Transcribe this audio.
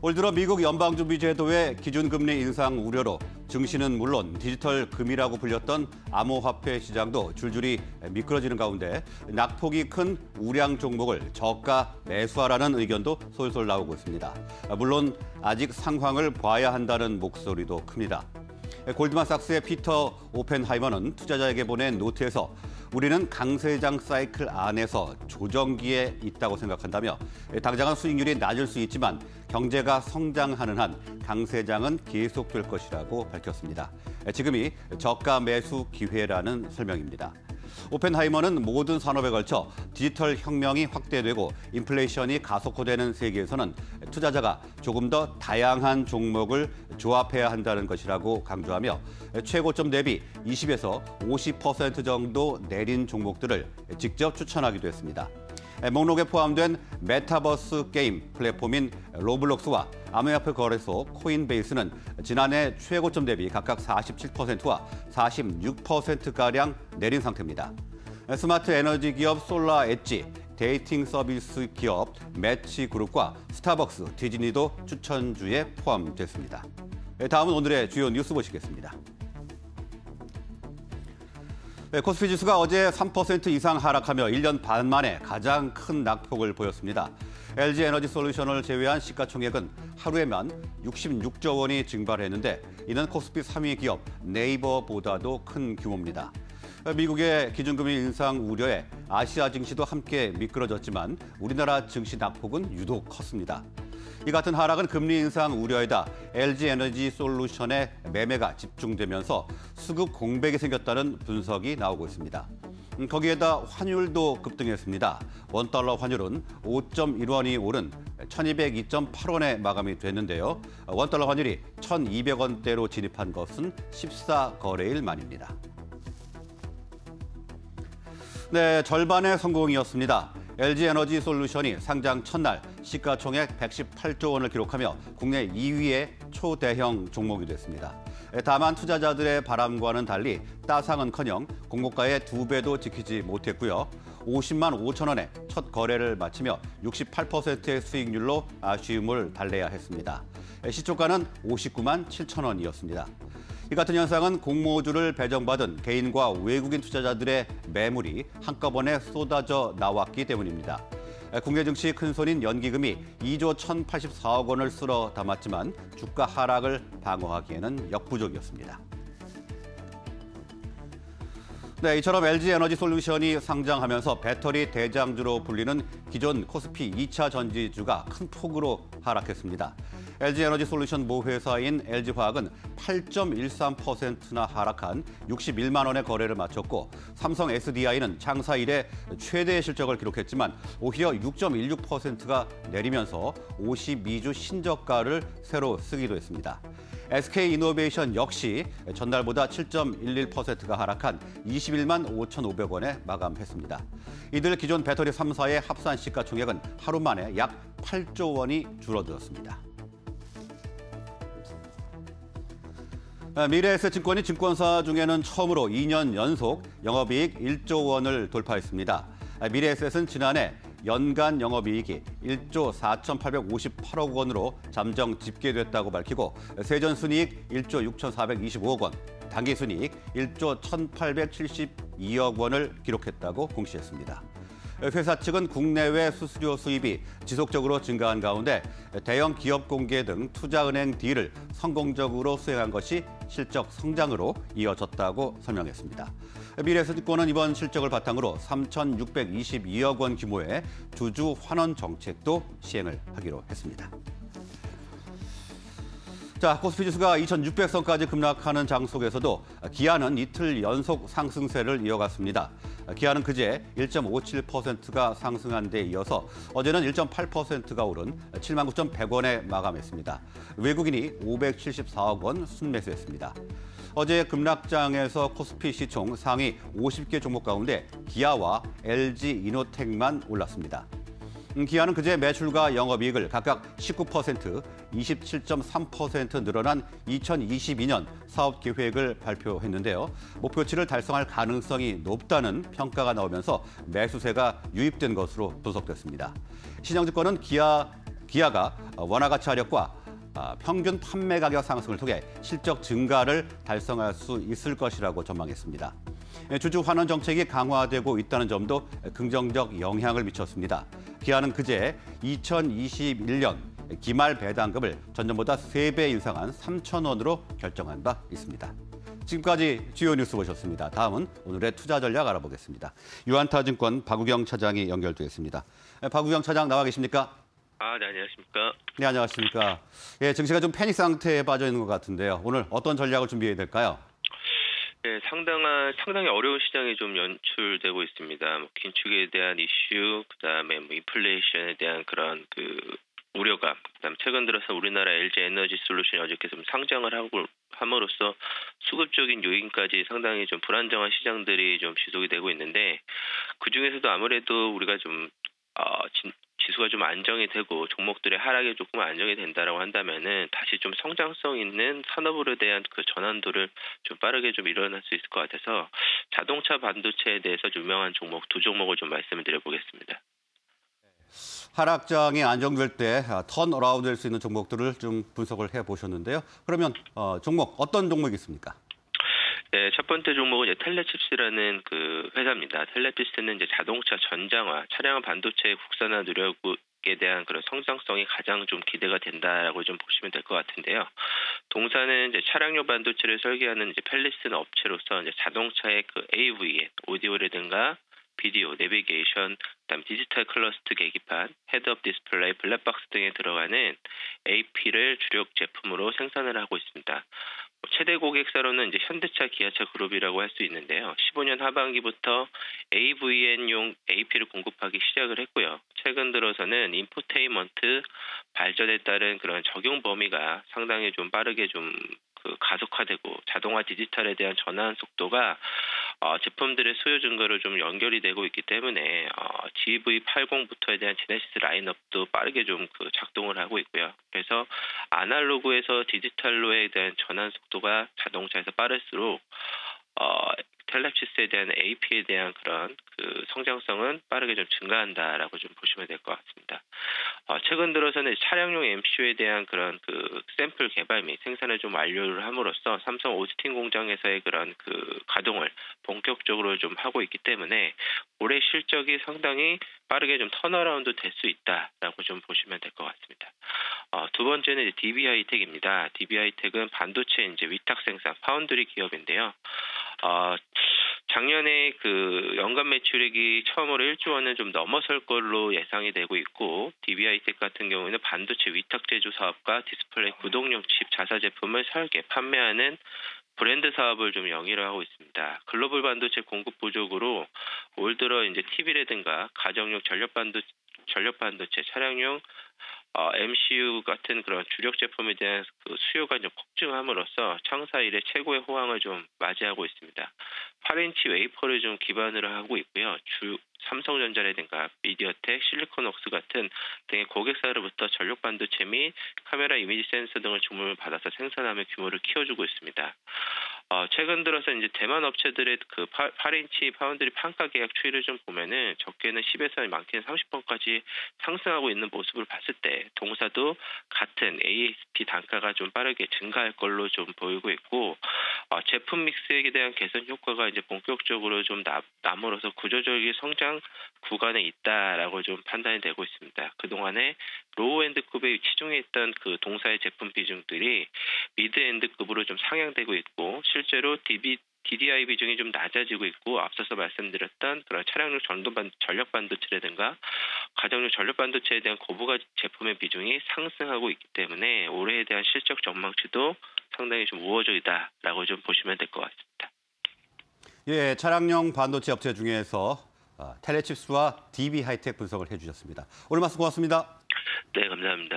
올 들어 미국 연방준비제도의 기준금리 인상 우려로 증시는 물론 디지털 금이라고 불렸던 암호화폐 시장도 줄줄이 미끄러지는 가운데 낙폭이 큰 우량 종목을 저가 매수하라는 의견도 솔솔 나오고 있습니다. 물론 아직 상황을 봐야 한다는 목소리도 큽니다. 골드만삭스의 피터 오펜하이머는 투자자에게 보낸 노트에서 우리는 강세장 사이클 안에서 조정기에 있다고 생각한다며 당장은 수익률이 낮을 수 있지만 경제가 성장하는 한 강세장은 계속될 것이라고 밝혔습니다. 지금이 저가 매수 기회라는 설명입니다. 오펜하이머는 모든 산업에 걸쳐 디지털 혁명이 확대되고 인플레이션이 가속화되는 세계에서는 투자자가 조금 더 다양한 종목을 조합해야 한다는 것이라고 강조하며 최고점 대비 20에서 50% 정도 내린 종목들을 직접 추천하기도 했습니다. 목록에 포함된 메타버스 게임 플랫폼인 로블록스와 암호화폐 거래소 코인베이스는 지난해 최고점 대비 각각 47%와 46%가량 내린 상태입니다. 스마트 에너지 기업 솔라 엣지, 데이팅 서비스 기업 매치그룹과 스타벅스, 디즈니도 추천주에 포함됐습니다. 다음은 오늘의 주요 뉴스 보시겠습니다. 네, 코스피 지수가 어제 3% 이상 하락하며 1년 반 만에 가장 큰 낙폭을 보였습니다. LG 에너지 솔루션을 제외한 시가총액은 하루에만 66조 원이 증발했는데 이는 코스피 3위 기업 네이버보다도 큰 규모입니다. 미국의 기준금리 인상 우려에 아시아 증시도 함께 미끄러졌지만 우리나라 증시 낙폭은 유독 컸습니다. 이 같은 하락은 금리 인상 우려에다 LG 에너지 솔루션의 매매가 집중되면서 수급 공백이 생겼다는 분석이 나오고 있습니다. 음, 거기에다 환율도 급등했습니다. 원달러 환율은 5.1원이 오른 1202.8원에 마감이 됐는데요. 원달러 환율이 1200원대로 진입한 것은 14거래일 만입니다. 네, 절반의 성공이었습니다. LG 에너지 솔루션이 상장 첫날 시가총액 118조 원을 기록하며 국내 2위의 초대형 종목이 됐습니다. 다만 투자자들의 바람과는 달리 따상은커녕 공모가의 두 배도 지키지 못했고요. 50만 5천 원에 첫 거래를 마치며 68%의 수익률로 아쉬움을 달래야 했습니다. 시초가는 59만 7천 원이었습니다. 이 같은 현상은 공모주를 배정받은 개인과 외국인 투자자들의 매물이 한꺼번에 쏟아져 나왔기 때문입니다. 국내 증시 큰손인 연기금이 2조 1,084억 원을 쓸어 담았지만 주가 하락을 방어하기에는 역부족이었습니다. 네, 이처럼 LG 에너지 솔루션이 상장하면서 배터리 대장주로 불리는 기존 코스피 2차 전지주가 큰 폭으로 하락했습니다. LG 에너지 솔루션 모회사인 LG화학은 8.13%나 하락한 61만 원의 거래를 마쳤고 삼성 SDI는 장사 이래 최대 실적을 기록했지만 오히려 6.16%가 내리면서 52주 신저가를 새로 쓰기도 했습니다. SK 이노베이션 역시 전날보다 7.11%가 하락한 21만 5,500원에 마감했습니다. 이들 기존 배터리 3사의 합산 시가총액은 하루 만에 약 8조 원이 줄어들었습니다. 미래에셋증권이 증권사 중에는 처음으로 2년 연속 영업이익 1조 원을 돌파했습니다. 미래에셋은 지난해 연간 영업이익이 1조 4,858억 원으로 잠정 집계됐다고 밝히고 세전순이익 1조 6,425억 원, 당기순이익 1조 1,872억 원을 기록했다고 공시했습니다. 회사 측은 국내외 수수료 수입이 지속적으로 증가한 가운데 대형 기업 공개 등 투자은행 딜을 성공적으로 수행한 것이 실적 성장으로 이어졌다고 설명했습니다. 미래에셋증권은 이번 실적을 바탕으로 3,622억 원 규모의 주주 환원 정책도 시행을 하기로 했습니다. 자, 코스피 지수가 2,600선까지 급락하는 장 속에서도 기아는 이틀 연속 상승세를 이어갔습니다. 기아는 그제 1.57%가 상승한 데 이어서 어제는 1.8%가 오른 79,100원에 마감했습니다. 외국인이 574억 원 순매수했습니다. 어제 급락장에서 코스피 시총 상위 50개 종목 가운데 기아와 LG 이노텍만 올랐습니다. 음, 기아는 그제 매출과 영업이익을 각각 19%, 27.3% 늘어난 2022년 사업 계획을 발표했는데요. 목표치를 달성할 가능성이 높다는 평가가 나오면서 매수세가 유입된 것으로 분석됐습니다. 신영증권은 기아 기아가 원화 가치 하락과 아, 평균 판매 가격 상승을 통해 실적 증가를 달성할 수 있을 것이라고 전망했습니다. 예, 주주 환원 정책이 강화되고 있다는 점도 긍정적 영향을 미쳤습니다. 기아는 그제 2021년 기말 배당금을 전년보다 3배 인상한 3천 원으로 결정한 바 있습니다. 지금까지 주요 뉴스 보셨습니다. 다음은 오늘의 투자 전략 알아보겠습니다. 유한타증권 박우경 차장이 연결되어 있습니다. 예, 박우경 차장 나와 계십니까? 아, 네, 안녕하십니까. 네, 안녕하십니까. 예, 증시가 좀 패닉 상태에 빠져 있는 것 같은데요. 오늘 어떤 전략을 준비해야 될까요? 네, 상당한 상당히 어려운 시장이 좀 연출되고 있습니다. 뭐 긴축에 대한 이슈, 그다음에 뭐 인플레이션에 대한 그런 그 우려감, 그다음 최근 들어서 우리나라 LG 에너지 솔루션이 어저께 좀 상장을 하고 함으로써 수급적인 요인까지 상당히 좀 불안정한 시장들이 좀 지속이 되고 있는데 그 중에서도 아무래도 우리가 좀 어, 진, 지수가 좀 안정이 되고 종목들의 하락이 조금 안정이 된다라고 한다면은 다시 좀 성장성 있는 산업으로 대한 그 전환도를 좀 빠르게 좀 일어날 수 있을 것 같아서 자동차 반도체에 대해서 유명한 종목 두 종목을 좀 말씀을 드려보겠습니다. 하락장이 안정될 때 아, turnaround 될 수 있는 종목들을 좀 분석을 해 보셨는데요. 그러면 어, 종목 어떤 종목이 있습니까? 네, 첫 번째 종목은 텔레칩스라는 그 회사입니다. 텔레칩스는 이제 자동차 전장화, 차량 반도체 국산화 노력에 대한 그런 성장성이 가장 좀 기대가 된다라고 좀 보시면 될 것 같은데요. 동사는 이제 차량용 반도체를 설계하는 이제 펠리스는 업체로서 이제 자동차의 그 AV, 오디오라든가 비디오, 내비게이션, 그다음 디지털 클러스트 계기판, head-up display, 블랙박스 등에 들어가는 AP를 주력 제품으로 생산을 하고 있습니다. 최대 고객사로는 이제 현대차, 기아차 그룹이라고 할 수 있는데요. 15년 하반기부터 AVN용 AP를 공급하기 시작을 했고요. 최근 들어서는 인포테인먼트 발전에 따른 그런 적용 범위가 상당히 좀 빠르게 좀 그 가속화되고 자동화 디지털에 대한 전환 속도가 어, 제품들의 수요 증가로 좀 연결이 되고 있기 때문에 어, GV80부터에 대한 제네시스 라인업도 빠르게 좀 그 작동을 하고 있고요. 그래서 아날로그에서 디지털로에 대한 전환 속도가 자동차에서 빠를수록 어, 텔레치스에 대한 AP에 대한 그런 그 성장성은 빠르게 좀 증가한다라고 좀 보시면 될 것 같습니다. 어, 최근 들어서는 차량용 MCU에 대한 그런 그 샘플 개발 및 생산을 좀 완료를 함으로써 삼성 오스틴 공장에서의 그런 그 가동을 본격적으로 좀 하고 있기 때문에 올해 실적이 상당히 빠르게 좀 turnaround 될 수 있다라고 좀 보시면 될 것 같습니다. 어, 두 번째는 DB하이텍입니다. DB하이텍은 반도체 이제 위탁 생산 파운드리 기업인데요. 어, 작년에 그 연간 매출액이 처음으로 1조 원을 좀 넘어설 걸로 예상이 되고 있고 DB하이텍 같은 경우에는 반도체 위탁 제조 사업과 디스플레이 구동용 칩 자사 제품을 설계 판매하는 브랜드 사업을 좀 영위를 하고 있습니다. 글로벌 반도체 공급 부족으로 올 들어 이제 TV라든가 가정용 전력 반도 전력 반도체 차량용 어, MCU 같은 그런 주력 제품에 대한 그 수요가 좀 폭증함으로써 창사 이래 최고의 호황을 좀 맞이하고 있습니다. 8인치 웨이퍼를 좀 기반으로 하고 있고요. 주 삼성전자라든가 미디어텍, 실리콘웍스 같은 등의 고객사로부터 전력 반도체 및 카메라 이미지 센서 등을 주문을 받아서 생산하며 규모를 키워주고 있습니다. 어, 최근 들어서 이제 대만 업체들의 그 8, 8인치 파운드리 판가 계약 추이를 좀 보면은 적게는 10에서 많게는 30%까지 상승하고 있는 모습을 봤을 때 동사도 같은 ASP 단가가 좀 빠르게 증가할 걸로 좀 보이고 있고 어, 제품 믹스에 대한 개선 효과가 이제 본격적으로 좀 남, 남으로서 구조적인 성장 구간에 있다라고 좀 판단이 되고 있습니다. 그동안에 low-end급에 치중해 있던 그 동사의 제품 비중들이 mid-end급으로 좀 상향되고 있고 실제로 DB DDI 비중이 좀 낮아지고 있고 앞서서 말씀드렸던 그런 차량용 전동 전력 반도체라든가 가정용 전력 반도체에 대한 고부가 제품의 비중이 상승하고 있기 때문에 올해에 대한 실적 전망치도 상당히 좀 우호적이다라고 좀 보시면 될 것 같습니다. 예, 차량용 반도체 업체 중에서 아, 텔레칩스와 DB 하이텍 분석을 해주셨습니다. 오늘 말씀 고맙습니다. 네, 감사합니다.